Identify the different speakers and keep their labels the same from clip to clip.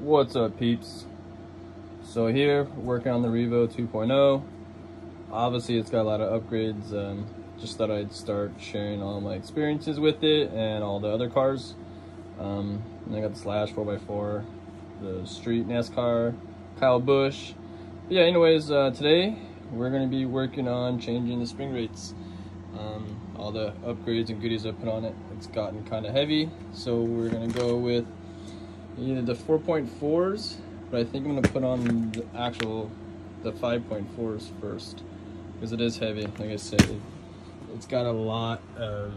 Speaker 1: What's up peeps? So here, working on the Revo 2.0. Obviously it's got a lot of upgrades. Um, just thought I'd start sharing all my experiences with it and all the other cars. Um, I got the Slash 4x4, the Street NASCAR, Kyle Busch. But yeah, anyways, uh, today we're going to be working on changing the spring rates. Um, all the upgrades and goodies I put on it. It's gotten kind of heavy, so we're going to go with either the 4.4s, but I think I'm gonna put on the actual, the 5.4s first, because it is heavy, like I said. It, has got a lot of,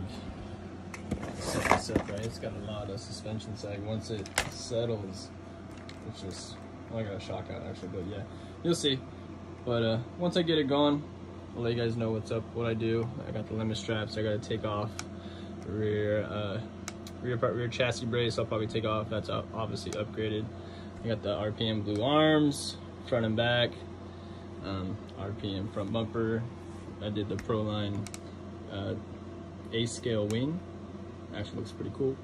Speaker 1: right? It's got a lot of suspension sag. Once it settles, it's just, well, I got a shock out actually, but yeah, you'll see. But uh, once I get it going, I'll let you guys know what's up, what I do. I got the limit straps I gotta take off, rear, uh, rear rear chassis brace I'll probably take off. That's obviously upgraded. I got the RPM blue arms front and back um, RPM front bumper. I did the Proline uh, A scale wing. Actually looks pretty cool.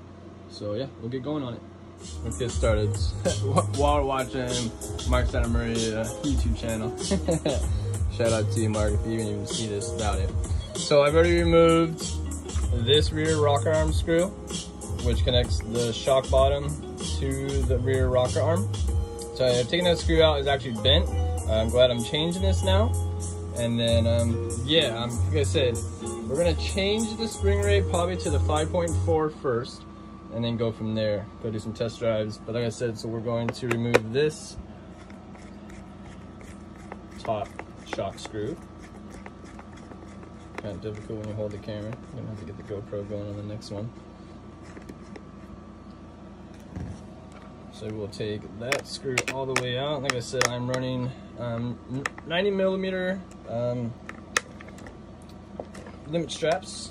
Speaker 1: So yeah we'll get going on it. Let's get started. While watching Mark Santa Maria YouTube channel. Shout out to you Mark if you even see this about it. So I've already removed this rear rocker arm screw which connects the shock bottom to the rear rocker arm. So I've taken that screw out, it's actually bent. I'm glad I'm changing this now. And then, um, yeah, um, like I said, we're gonna change the spring rate probably to the 5.4 first, and then go from there. Go do some test drives. But like I said, so we're going to remove this top shock screw. Kind of difficult when you hold the camera. You're gonna have to get the GoPro going on the next one. So we'll take that screw all the way out. Like I said, I'm running um, 90 millimeter um, limit straps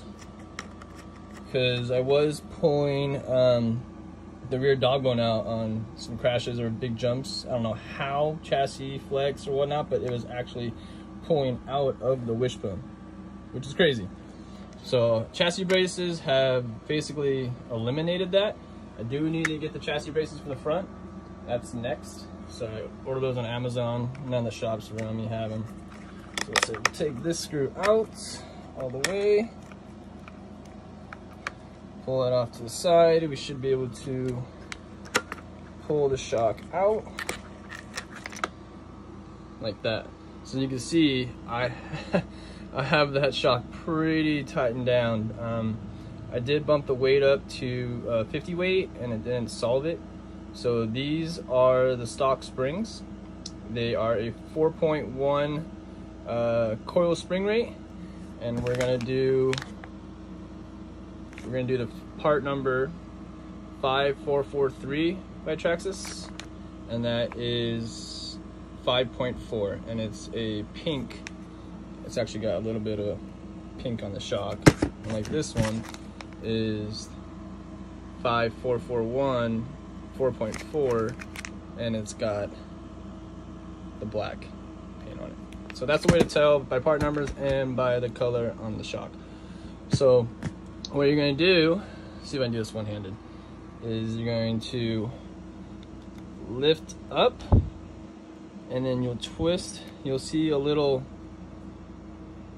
Speaker 1: because I was pulling um, the rear dog bone out on some crashes or big jumps. I don't know how chassis flex or whatnot, but it was actually pulling out of the wishbone, which is crazy. So chassis braces have basically eliminated that. I do need to get the chassis braces for the front. That's next. So I order those on Amazon. None of the shops around me have them. So let's say we'll take this screw out all the way. Pull it off to the side. We should be able to pull the shock out like that. So you can see I I have that shock pretty tightened down. Um, I did bump the weight up to uh, 50 weight and it didn't solve it. So these are the stock springs. They are a 4.1 uh, coil spring rate and we're gonna do we're gonna do the part number 5443 by Traxxas and that is 5.4 and it's a pink it's actually got a little bit of pink on the shock and like this one is 5441 4.4 and it's got the black paint on it. So that's the way to tell by part numbers and by the color on the shock. So what you're going to do, see if I can do this one-handed, is you're going to lift up and then you'll twist. You'll see a little,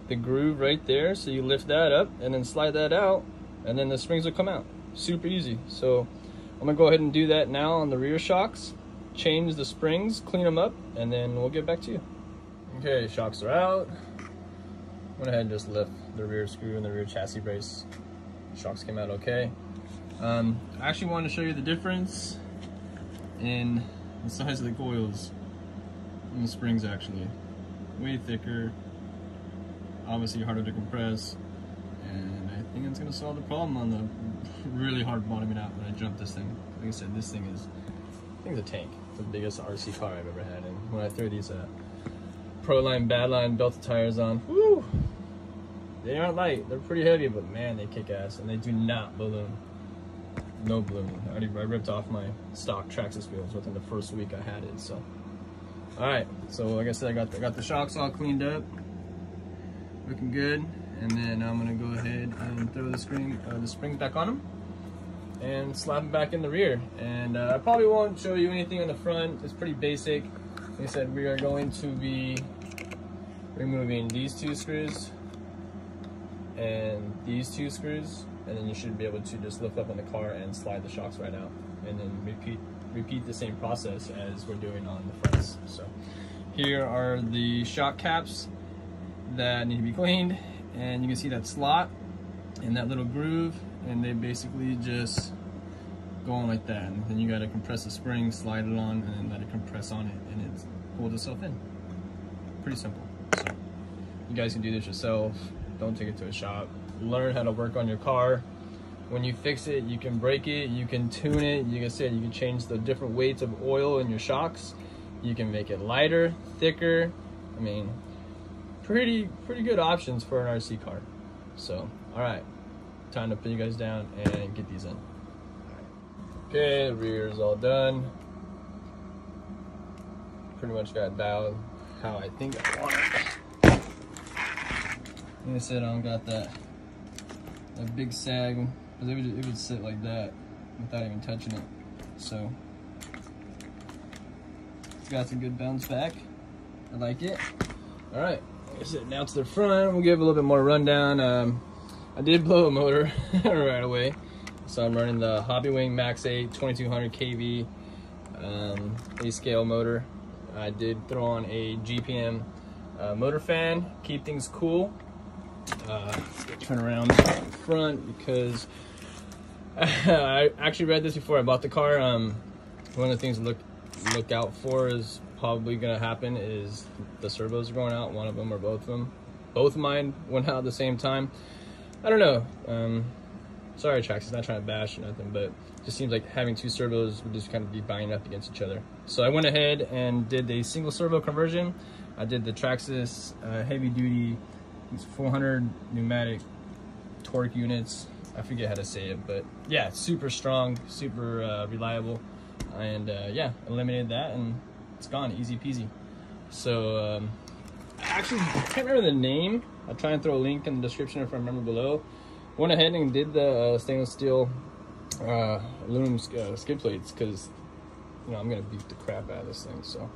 Speaker 1: the groove right there. So you lift that up and then slide that out and then the springs will come out. Super easy. So I'm gonna go ahead and do that now on the rear shocks, change the springs, clean them up, and then we'll get back to you. Okay, shocks are out. Went ahead and just lift the rear screw and the rear chassis brace. Shocks came out okay. Um, I actually wanted to show you the difference in the size of the coils and the springs actually. Way thicker, obviously harder to compress, think it's gonna solve the problem on the really hard bottoming out when I jump this thing. Like I said, this thing is, I think it's a tank. It's the biggest RC car I've ever had. And when I throw these uh, Proline Badline belted tires on, they aren't light. They're pretty heavy, but man, they kick ass. And they do not balloon. No ballooning. I, already, I ripped off my stock Traxxas wheels within the first week I had it, so. All right, so like I said, I got, I got the shocks all cleaned up. Looking good and then I'm gonna go ahead and throw the spring uh, the springs back on them and slap them back in the rear. And uh, I probably won't show you anything on the front. It's pretty basic. Like I said, we are going to be removing these two screws and these two screws and then you should be able to just lift up on the car and slide the shocks right out and then repeat repeat the same process as we're doing on the fronts so here are the shock caps that need to be cleaned and you can see that slot and that little groove and they basically just go on like that. And then you got to compress the spring slide it on and then let it compress on it and it holds itself in. Pretty simple. So you guys can do this yourself. Don't take it to a shop. Learn how to work on your car. When you fix it you can break it. You can tune it. You can say you can change the different weights of oil in your shocks. You can make it lighter thicker. I mean pretty pretty good options for an rc car so all right time to put you guys down and get these in okay rear is all done pretty much got down how i think i want it like i said i don't got that that big sag because it would, it would sit like that without even touching it. So it's got some good bounce back. I like it. All right, I now to the front. We'll give a little bit more rundown. Um, I did blow a motor right away. So I'm running the Hobbywing Max 8 2200 kV um, A scale motor. I did throw on a GPM uh, motor fan, keep things cool. Uh, turn around front because I actually read this before I bought the car. Um, one of the things to look look out for is probably gonna happen is the servos are going out. One of them or both of them. Both of mine went out at the same time. I don't know. Um, sorry, Trax. Not trying to bash or nothing, but it just seems like having two servos would just kind of be banging up against each other. So I went ahead and did a single servo conversion. I did the Traxxas uh, heavy duty 400 pneumatic torque units I forget how to say it, but yeah, super strong, super uh, reliable, and uh, yeah, eliminated that and it's gone, easy peasy. So um, actually, I can't remember the name. I'll try and throw a link in the description if I remember below. Went ahead and did the uh, stainless steel uh, aluminum uh, skid plates because you know I'm gonna beat the crap out of this thing. So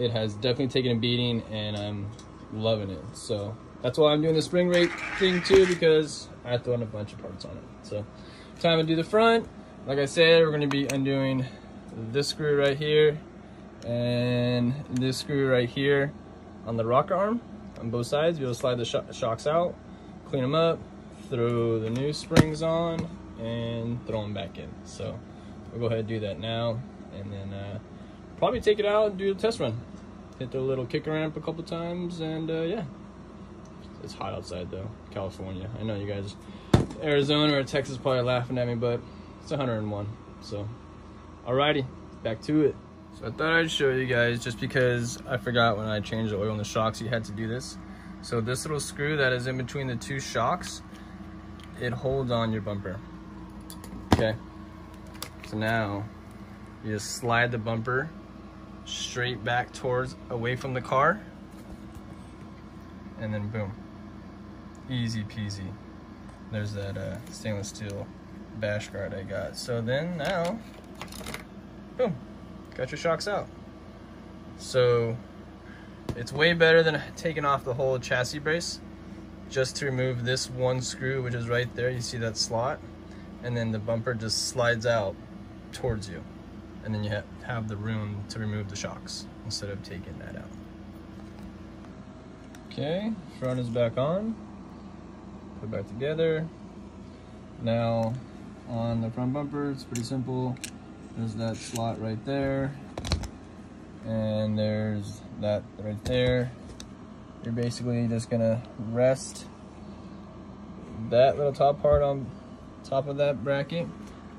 Speaker 1: it has definitely taken a beating, and I'm loving it. So that's why I'm doing the spring rate thing too because I throw in a bunch of parts on it. So time to do the front. Like I said, we're gonna be undoing this screw right here and this screw right here on the rocker arm on both sides. Able slide the sh shocks out, clean them up, throw the new springs on, and throw them back in. So we'll go ahead and do that now, and then uh, probably take it out and do a test run. Hit the little kicker ramp a couple times, and uh, yeah, it's hot outside though, California. I know you guys, Arizona or Texas probably laughing at me, but it's 101. So, alrighty, back to it. So I thought I'd show you guys just because I forgot when I changed the oil in the shocks, you had to do this. So this little screw that is in between the two shocks, it holds on your bumper. Okay. So now you just slide the bumper straight back towards away from the car and then boom easy peasy. There's that uh, stainless steel bash guard I got. So then now, boom, got your shocks out. So it's way better than taking off the whole chassis brace just to remove this one screw, which is right there. You see that slot? And then the bumper just slides out towards you. And then you have the room to remove the shocks instead of taking that out. Okay, front is back on put back together. Now on the front bumper, it's pretty simple. There's that slot right there. And there's that right there. You're basically just gonna rest that little top part on top of that bracket.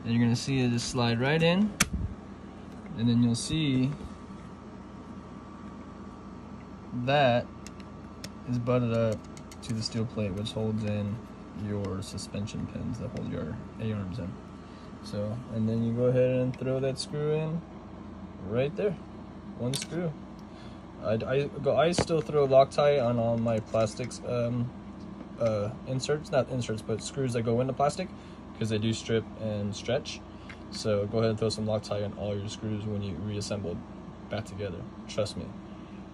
Speaker 1: And you're gonna see it just slide right in. And then you'll see that is butted up to the steel plate which holds in your suspension pins that hold your A-arms in. So, and then you go ahead and throw that screw in right there, one screw. I, I, I still throw Loctite on all my plastics um, uh, inserts, not inserts, but screws that go into plastic, because they do strip and stretch. So go ahead and throw some Loctite on all your screws when you reassemble back together. Trust me,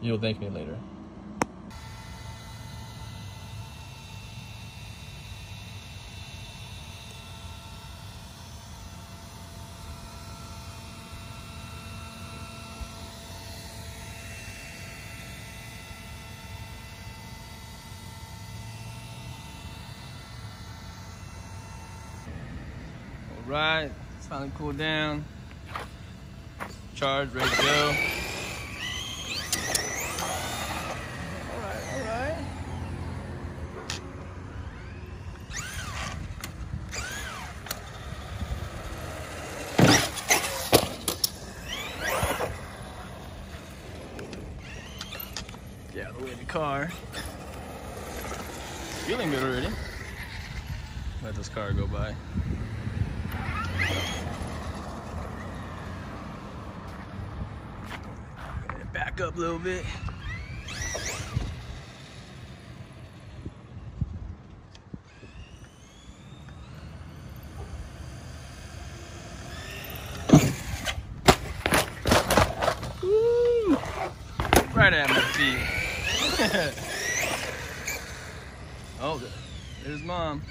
Speaker 1: you'll thank me later. Right, it's finally cooled down. Charge, ready to go. All right, all right. of the way of the car. Feeling good already. Let this car go by. Back up a little bit. Right at my feet. oh, there's mom.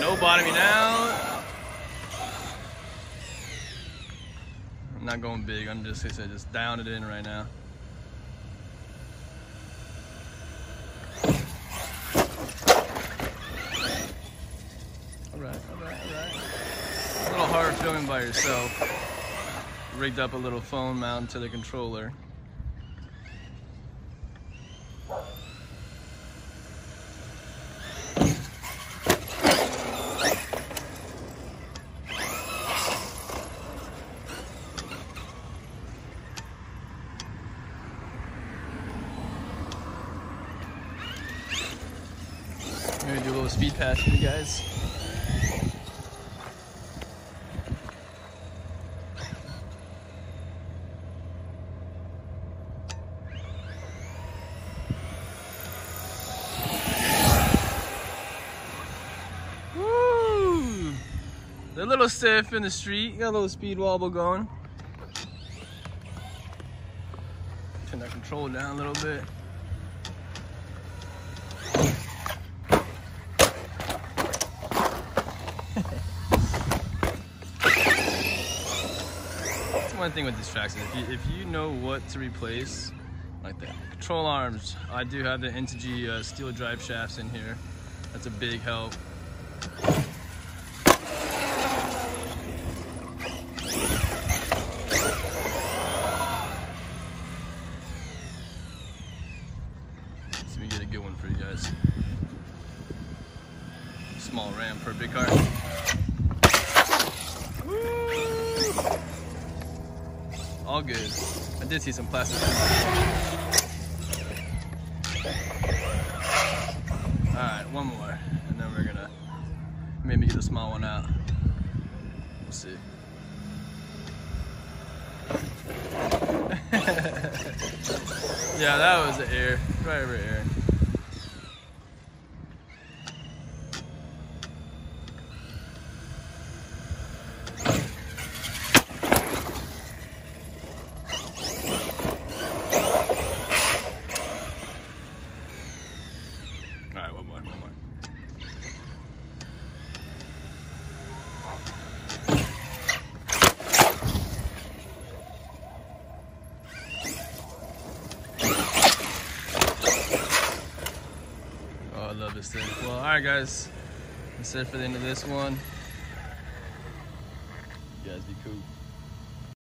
Speaker 1: No bottoming out. I'm not going big. I'm just, like I said, just down it in right now. All right, all right, all right. A little hard filming by yourself. Rigged up a little phone mount to the controller. Speed pass for you guys. Woo! A little stiff in the street. Got a little speed wobble going. Turn that control down a little bit. One thing with these tracks if you, if you know what to replace, like the control arms, I do have the Integy uh, steel drive shafts in here. That's a big help. So we get a good one for you guys. Small ram for a big car. All good. I did see some plastic. Alright, one more. And then we're gonna maybe get a small one out. We'll see. yeah, that was the air. Right over air. All right, one more, one more. Oh, I love this thing. Well, all right, guys. That's it for the end of this one. You guys be cool.